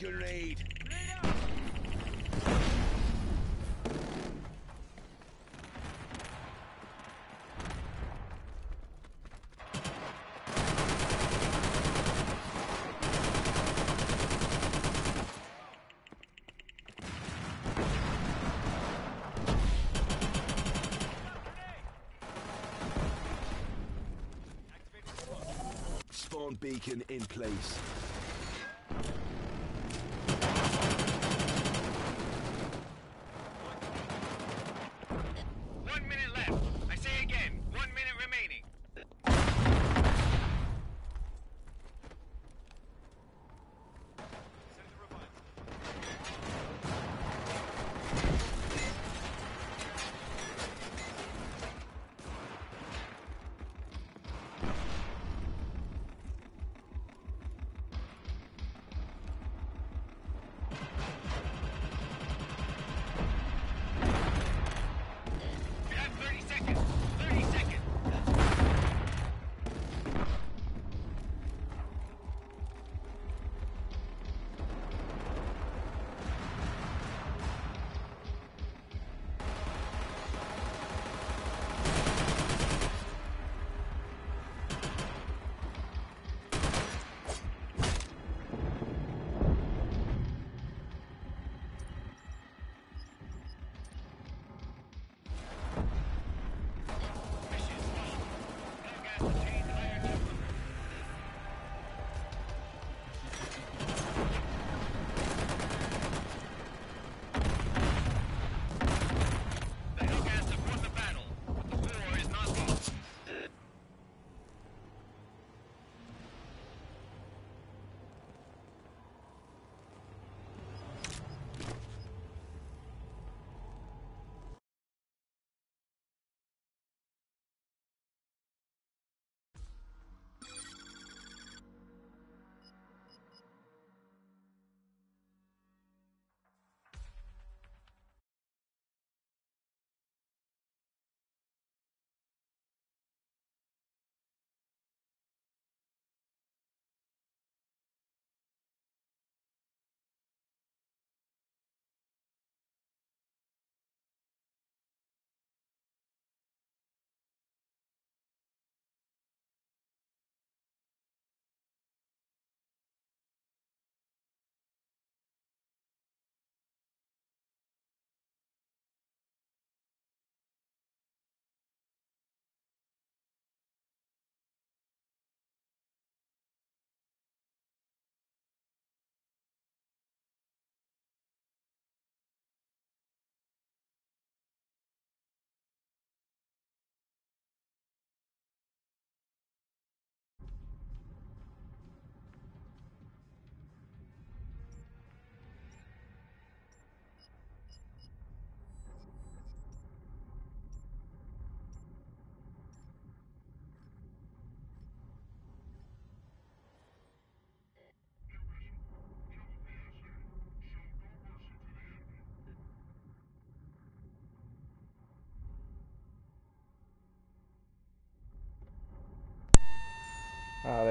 grenade. Spawn beacon in place.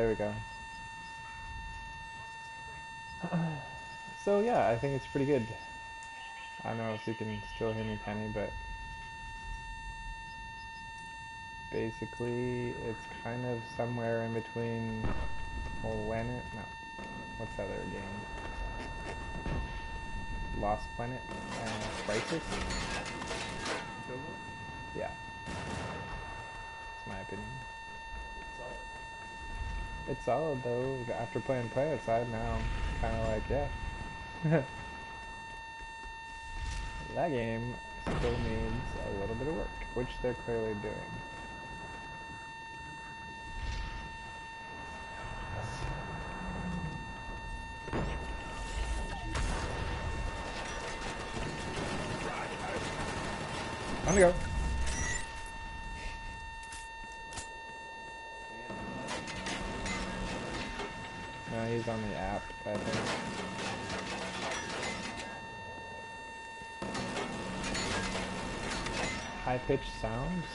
We go. so yeah, I think it's pretty good. I don't know if you can still hear me, Penny, but basically it's kind of somewhere in between Planet. No, what's the other game? Lost Planet and Crysis. Yeah, that's my opinion. It's solid though. After playing PlanetSide, now I'm kind of like, yeah. that game still needs a little bit of work, which they're clearly doing. On the go. No, he's on the app, I think. High pitched sounds?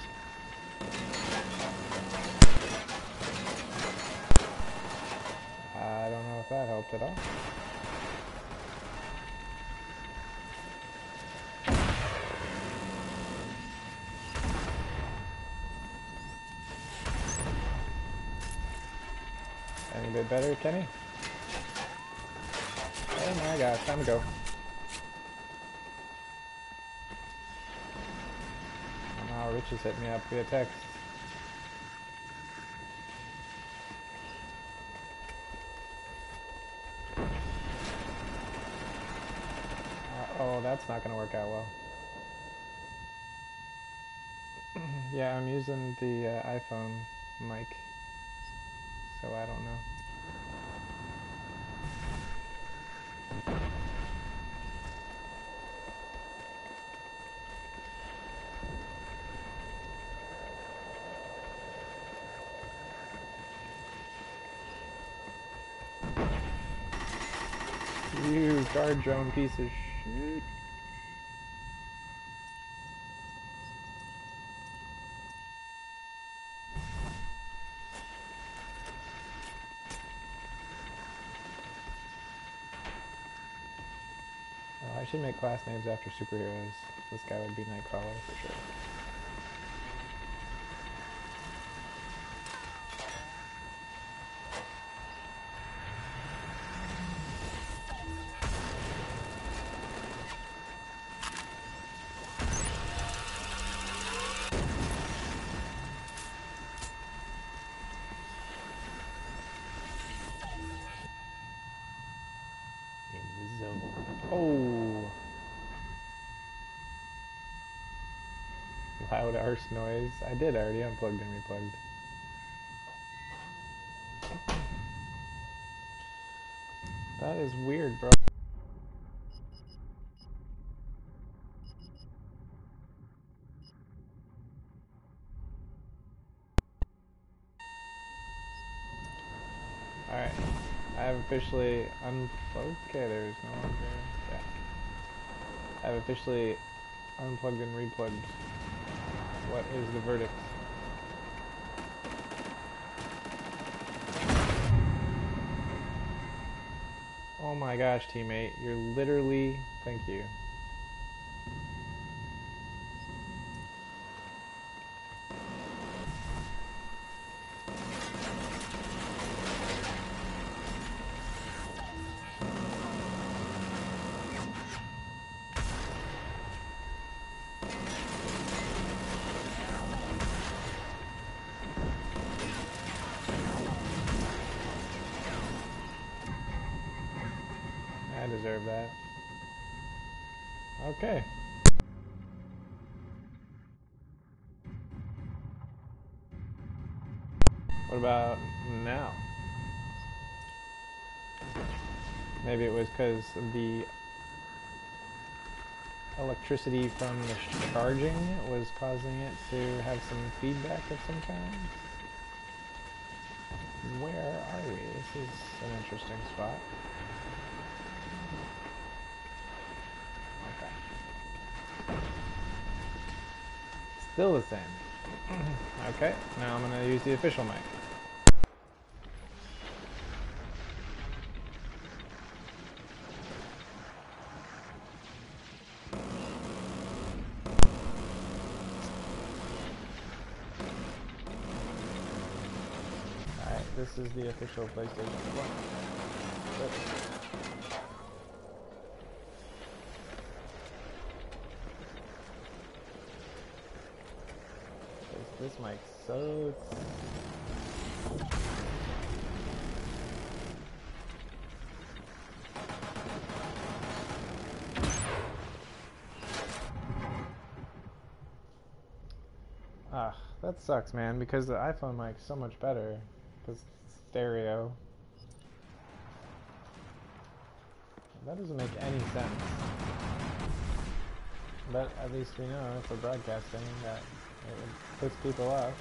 I don't know if that helped at all. Any bit better, Kenny? Oh my god, time to go. Somehow Rich has hit me up via text. Uh, oh, that's not gonna work out well. yeah, I'm using the uh, iPhone mic, so I don't know. You guard drone piece of shit. Oh, I should make class names after superheroes. This guy would be Nightcrawler for sure. In the zone. Oh! Loud arse noise. I did I already unplugged and replugged. That is weird, bro. Alright. I have officially unplugged. Okay, there's no longer. Yeah. I have officially unplugged and replugged. What is the verdict? Oh my gosh, teammate. You're literally. Thank you. Deserve that. Okay. What about now? Maybe it was because the electricity from the charging was causing it to have some feedback of some kind. Where are we? This is an interesting spot. Okay. Still the same. okay, now I'm gonna use the official mic. Alright, this is the official PlayStation 1. This mic sucks. Ah, that sucks, man, because the iPhone mic's so much better. Because stereo. That doesn't make any sense. But at least we know for broadcasting that piss people off.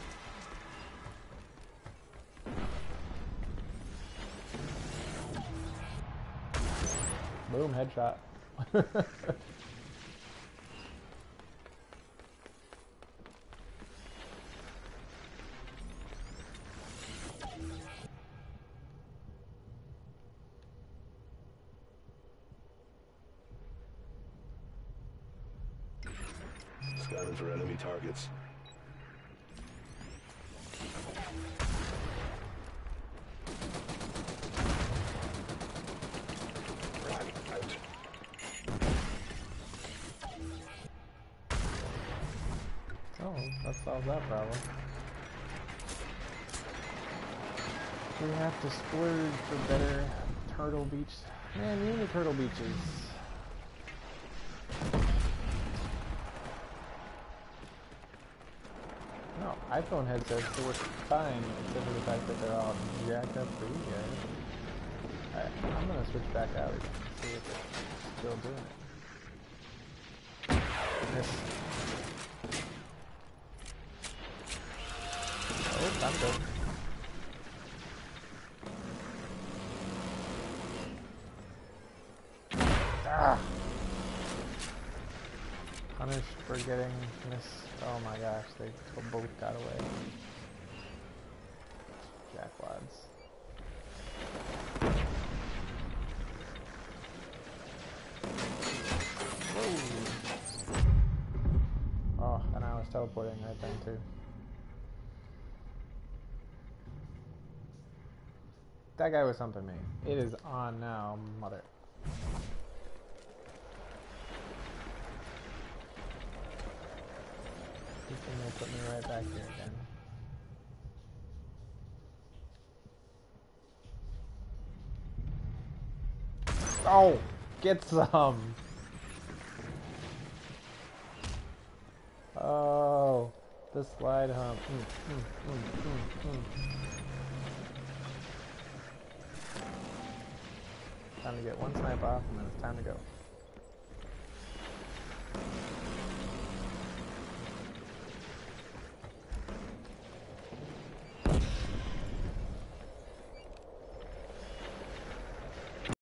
Boom, headshot. Scanning for enemy targets. Frag out. Oh, that that problem. We have to splurge for better Turtle Beach. Man, you the Turtle Beaches. No, iPhone headsets work fine, except for the fact that they're all jacked up for you guys. Alright, I'm gonna switch back out and see if it's still doing it. Miss. Time to. Ah! Punished for getting miss. Oh my gosh, they both got away. Jackwads. Whoa! Oh, and I was teleporting right then too. That guy was something me. It is on now, mother. He's gonna put me right back here again. Oh! Get some! Oh! The slide hump. Mm, mm, mm, Time to get one snipe off and then it's time to go.